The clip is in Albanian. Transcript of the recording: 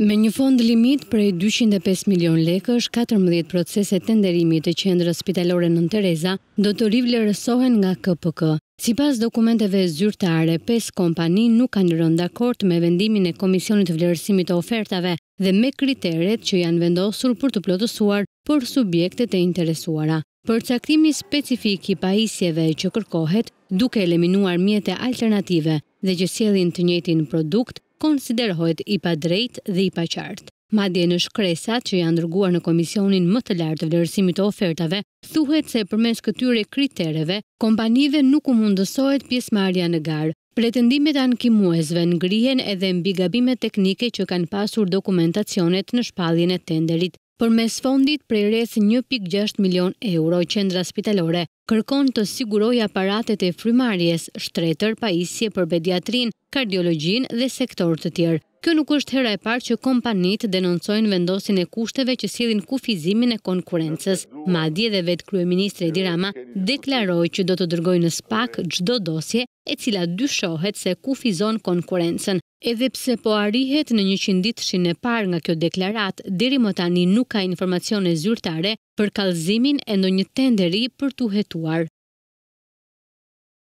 Me një fond limit prej dyqind e pesë milionë lekësh, katërmbëdhjetë procese tenderimi të Qendrës Spitalore Nënë Tereza do të rivlerësohen nga KPK. Sipas dokumenteve zyrtare, pesë kompani nuk kanë rënë dakord me vendimin e Komisionit të Vlerësimit të Ofertave dhe me kriteret që janë vendosur për t'u plotësuar për subjektet e interesuara. Përcaktimi specifik i pajisjeve që kërkohet duke eliminuar mjete alternative dhe që sjellin të njëjtin produkt konsiderohet i padrejtë dhe i paqartë. Madje në shkresat që janë dërguar në Komisionin më të Lartë të Vlerësimit të Ofertave thuhet se përmes këtyre kritereve kompanive nuk u mundësohet pjesëmarrja në garë. Pretendimet e ankimuesve ngrihen edhe mbi gabimet teknike që kanë pasur dokumentacionet në shpalljen e tenderit. Përmes fondit prej rreth një pikë gjashtë milionë euro, Qendra Spitalore kërkon të sigurojë aparatet e frymëmarrjes, shtretër, pajisje për pediatrinë, kardiologjinë dhe sektorë të tjerë. Kjo nuk është hera e parë që kompanitë denoncojnë vendosjen e kushteve që sjellin kufizimin e konkurrencës. Madje dhe vetë kryeministri Edi Rama deklaroi që do të dërgojë në SPAK çdo dosje e cila dyshohet se kufizon konkurrencën. Edhe pse po arrihet në njëqindditëshin e parë nga kjo deklaratë, deri më tani nuk ka informacione zyrtare për kallëzimin e ndonjë tenderi për t'u hetuar.